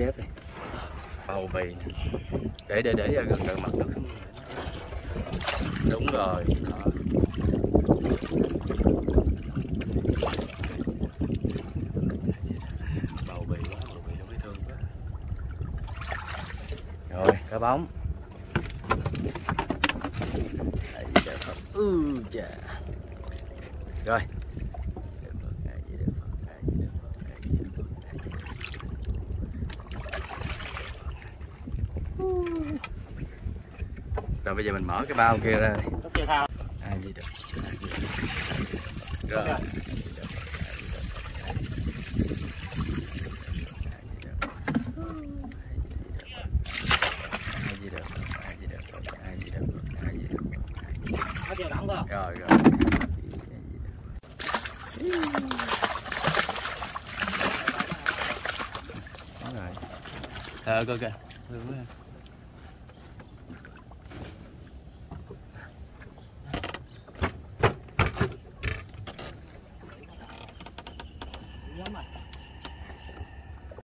chép này bầu bì. Nè. để để để gần gần mặt nước đúng rồi. Đó. bầu bì quá, bầu bì nó mới thương quá. Rồi, cá bóng. Ừ chà. Rồi. Đà Phật, Ai Di Đà Phật, Ai Di Đà Phật. Có chưa đóng không? rồi rồi. Đó rồi. Ờ coi kìa 两万。